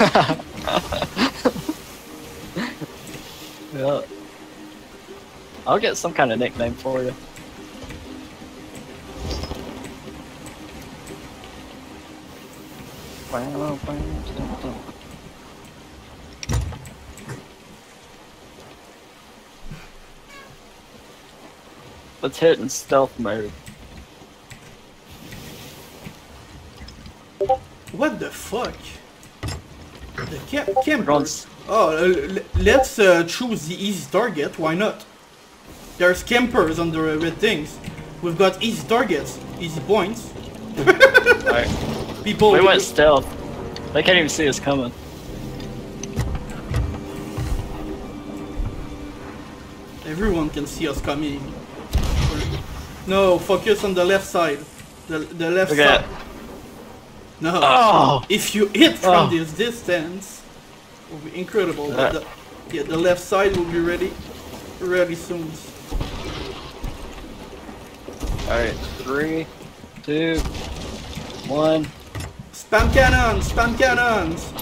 yeah. I'll get some kind of nickname for you. Let's hit in stealth mode. What the fuck? The camp campers. Runs. Oh, let's uh, choose the easy target. Why not? There's campers on the red things. We've got easy targets, easy points. Alright. People. We went stealth. They can't even see us coming. Everyone can see us coming. No, focus on the left side. The the left Okay. side. No. Oh! If you hit from Oh. this distance, it will be incredible. Uh. But the, yeah, the left side will be ready, ready soon. Alright, three, two, one. Spam cannons! Spam cannons!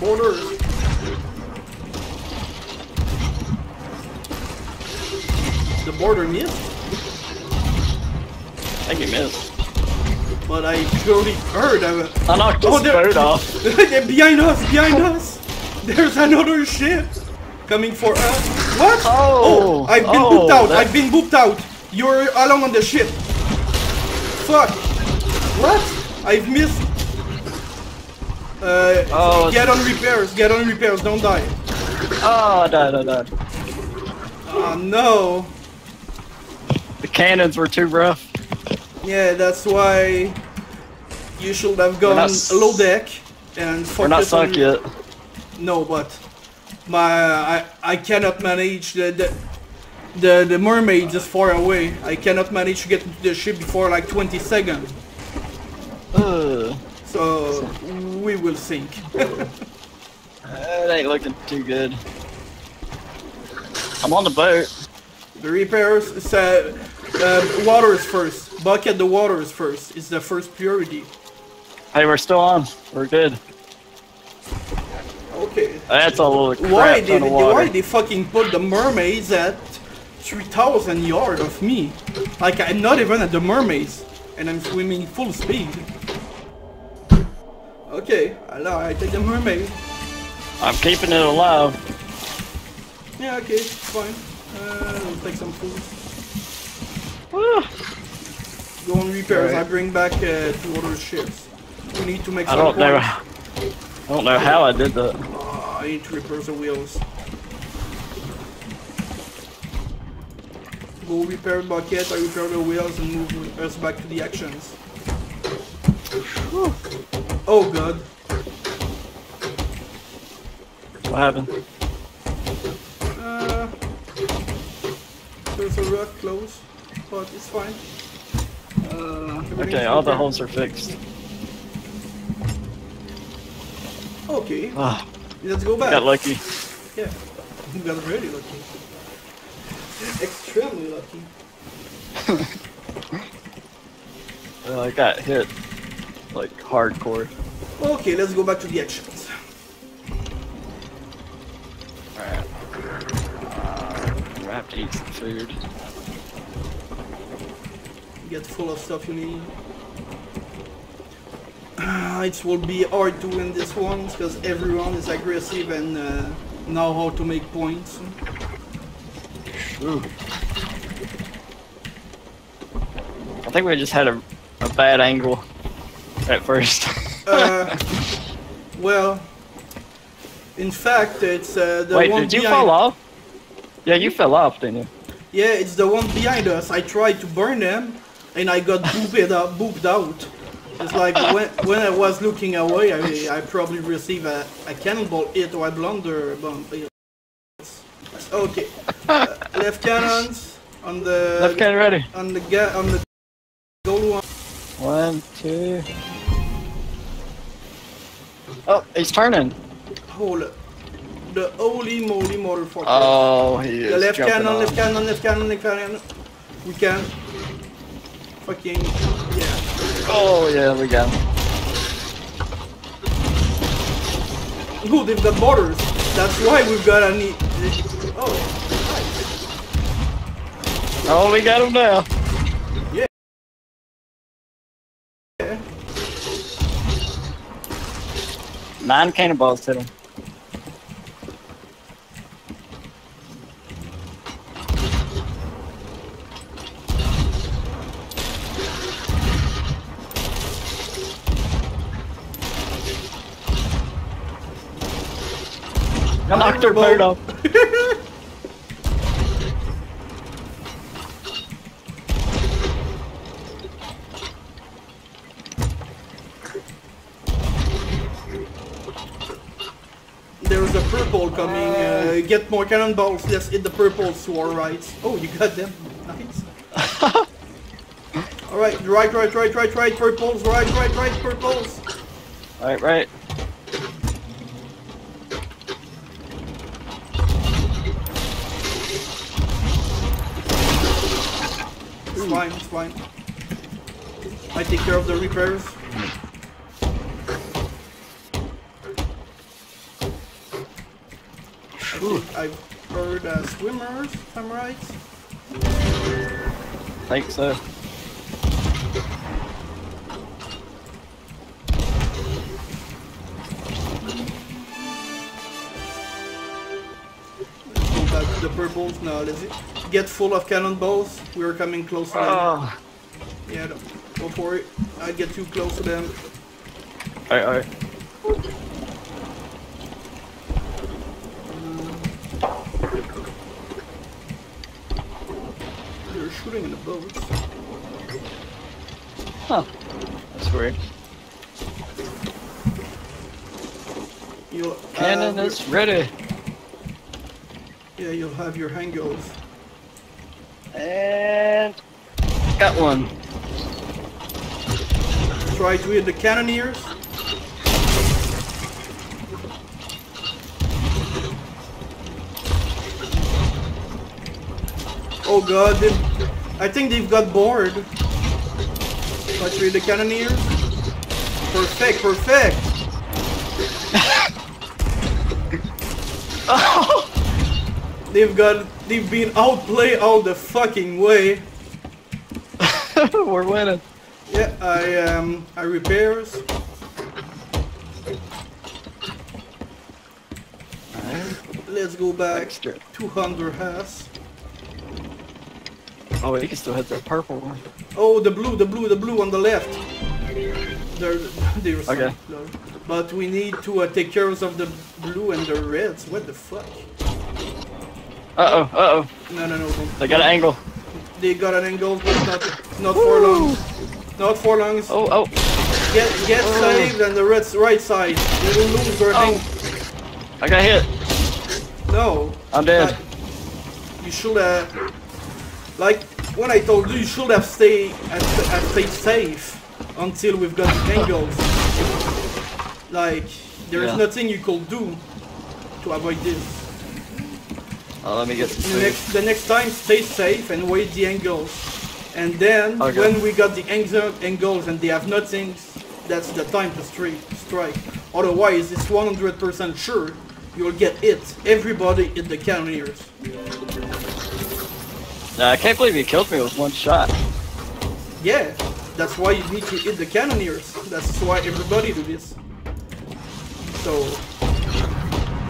Boarders! The boarder missed, I think you missed. but I surely heard of it. I knocked Oh, there- boat off. They're behind us! Behind us! There's another ship coming for us. What? Oh, I've been oh, booped out! I've been booped out! You're alone on the ship! Fuck! What? I've missed. Uh, Oh, get on repairs, get on repairs, don't die. Oh, I died, I died. Oh no. The cannons were too rough. Yeah, that's why you should have gone low deck and We're not focus on sunk yet. No, but my I I cannot manage the the the, the mermaid is far away. I cannot manage to get to the ship before like 20 seconds. Ugh. So we will sink. It ain't looking too good. I'm on the boat. the repairs uh, uh, waters first. Bucket the waters first. It's the first priority. Hey, we're still on. We're good. Okay. That's a little crap Why did of why water. they fucking put the mermaids at 3,000 yards of me? Like I'm not even at the mermaids, and I'm swimming full speed. Okay, I, I take the mermaid. I'm keeping it alive. Yeah, okay, fine. Uh, I'll take some food. Woo. Go on repairs. I bring back uh, two other ships. We need to make I don't know. I don't know how I did that. Ah, I need to repair the wheels. Go repair bucket, I repair the wheels and move us back to the actions. Oh god. What happened? Uh, there's a rock close, but it's fine. Uh, Okay, all the holes are fixed. Okay, Ah, let's go back. got lucky. Yeah, you got really lucky. Extremely lucky. Uh, I got hit like hardcore. Okay, let's go back to the actions. Alright. To eat some food. Get full of stuff you need. Ah, it will be hard to win this one because everyone is aggressive and uh, know how to make points. Ooh. I think we just had a, a bad angle at first. Uh, well, in fact, it's uh, the Wait, one did you behind. fall off? Yeah, you fell off, didn't you? Yeah, it's the one behind us. I tried to burn them, and I got booped out. Booped out. It's like when, when I was looking away, I, I probably received a, a cannonball hit or a blunderbuss. Okay, uh, left cannons on the Left cannon ready. on the ga- on the goal one. One, two. Oh, he's turning. Hold it. The holy moly motherfucker. Oh, he is the left cannon, on. left cannon, left cannon, left cannon. We can. Fucking yeah. Oh yeah, we got him. Ooh, they've got boarders. That's why we've got a need. Oh, Oh, we got him now. nice. Yeah. Nine cannonballs hit him. Knocked her bird off. There's a purple coming. Uh, get more cannonballs. Let's hit the purple sword right. Oh, you got them. Nice. Alright, right, right, right, right, right, purples, right, right, right, purples. Right, right. Fine. I take care of the repairs. I I've heard uh, swimmers, if I'm right. Think so. Let's go back to the purples now. Let's get full of cannonballs. We're coming close to them. Oh. Yeah, go for it. I get too close to them. Alright, alright. Mm. They're shooting in the boats. Huh. That's weird. You'll Cannon have is ready. Yeah, you'll have your hangos. And got one. Try to hit the cannoneers. Oh god, I think they've got bored. Try to hit the cannoneers. Perfect, perfect. They've got, they've been outplayed all the fucking way. We're winning. Yeah, I um, I repairs. Let's go back Extra. 200 has. Oh, you can still hit that purple one. Oh, the blue, the blue, the blue on the left. There, there's Okay. But we need to uh, take care of the blue and the reds. What the fuck? Uh oh, uh oh. No, no, no. don't- They got an angle. They got an angle, but not, not for long. Not for long. Oh, oh. Get, get saved and the red's right side. They will lose their Oh. I got hit. No. I'm dead. You should have, like when I told you, you should have stayed have, have stayed safe until we've got the angles. Like there is Yeah. nothing you could do to avoid this. Oh, let me get some food. next, the next time, stay safe and wait the angles. And then Okay. when we got the angles, and they have nothing, that's the time to strike. Strike. Otherwise, it's 100% sure you'll get hit. Everybody hit the cannoneers. Nah, I can't believe he killed me with one shot. Yeah, that's why you need to hit the cannoneers. That's why everybody do this. So,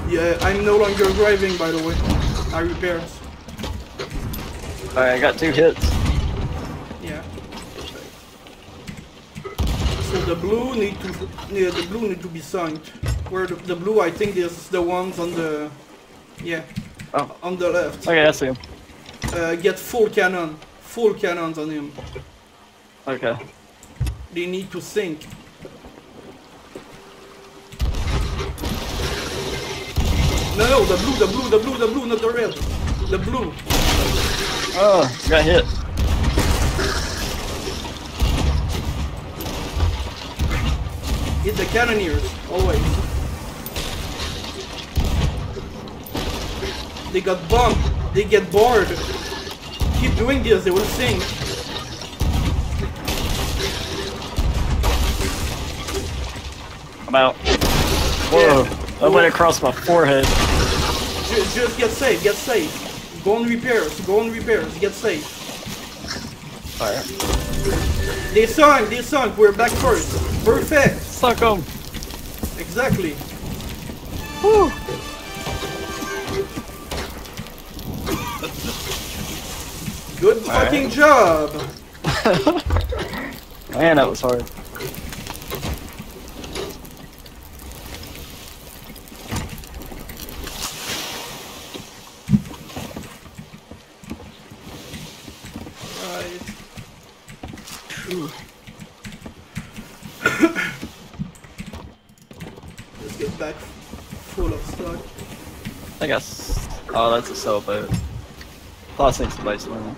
yeah, I'm no longer driving, by the way. I repairs. Alright, I got two hits. Yeah. So the blue need to, yeah, the blue need to be sunk. Where the, the blue, I think, is the ones on the, yeah, Oh, on the left. okay, I see him. Uh, get full cannon, full cannons on him. Okay. They need to sink. No, no, the blue, the blue, the blue, the blue, not the red. The blue. Oh, got hit. Hit the cannoneers, always. They got bumped. They get bored. Keep doing this, they will sink. I'm out. Whoa. That went across my forehead. Just, just get safe, get safe. Go on repairs, go on repairs, get safe. Alright. They sunk, they sunk, we're back first. Perfect, Suck 'em. exactly. Woo. Good Alright. fucking job. Man, that was hard. Right. Let's get back full of stock. I guess. Oh, that's a sailboat. Plus, I think somebody's learning.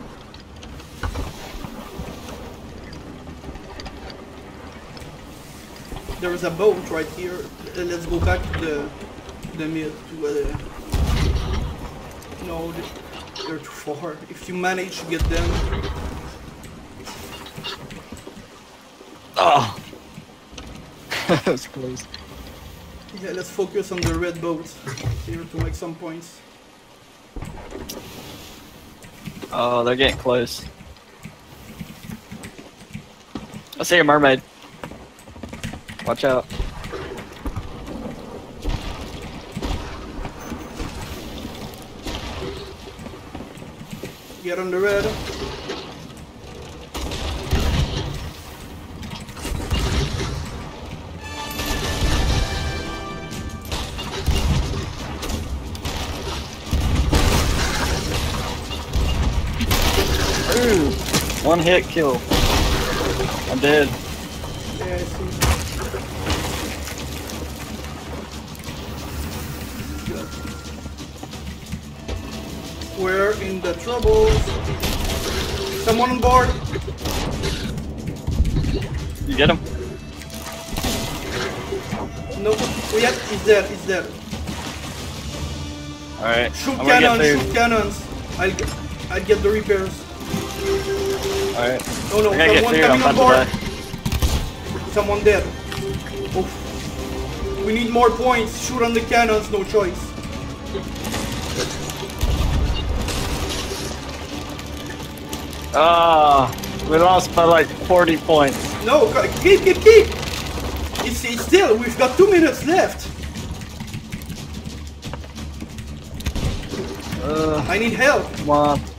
There is a boat right here. Uh, Let's go back to the the mid to uh, no, they're too far. If you manage to get them, Oh! that was close. yeah, let's focus on the red boat here to make some points. Oh, they're getting close. I see a mermaid. Watch out. Get on the One hit kill. I'm dead. Yeah, I see. We're in the trouble. Someone on board. You get him? No, yeah, he's there, he's there. Alright. Shoot I'm cannons, shoot cannons. I'll I'll get the repairs. Alright. Oh no, I someone. Coming on board. Someone dead. Oof. We need more points. Shoot on the cannons, no choice. Ah, we lost by like 40 points. No, keep, keep, keep. It's, it's still, we've got two minutes left. Uh, I need help. come on.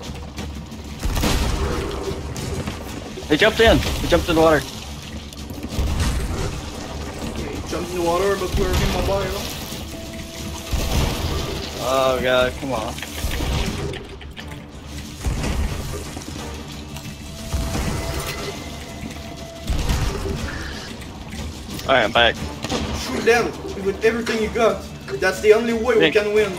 He jumped in. They jumped in the water. Okay, jumped in the water, but we're immobile. Oh god, come on. Alright, I'm back. Shoot them with everything you got. That's the only way we can win.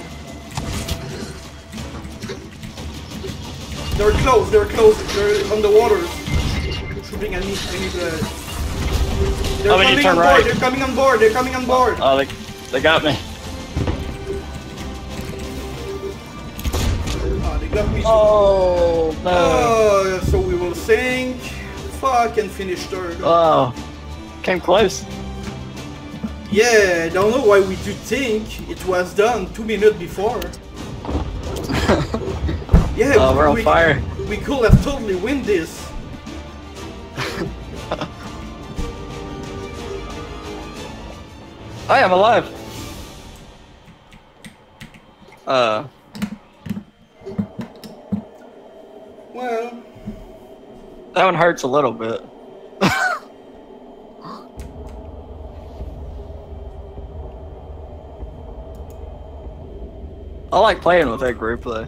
They're close, they're close, they're on the waters. Shooting, I need, I need uh They're Oh, we need coming to turn on board, right. they're coming on board, they're coming on board. Oh, they, they got me. They got me. Oh, no. Oh, so we will sink. Fuck and finish third. Oh, came close. Yeah, I don't know why we do think it was done two minutes before. Yeah, Oh, we're on we, fire. We could have totally win this. I am alive. Uh, Well, that one hurts a little bit. I like playing with that group though.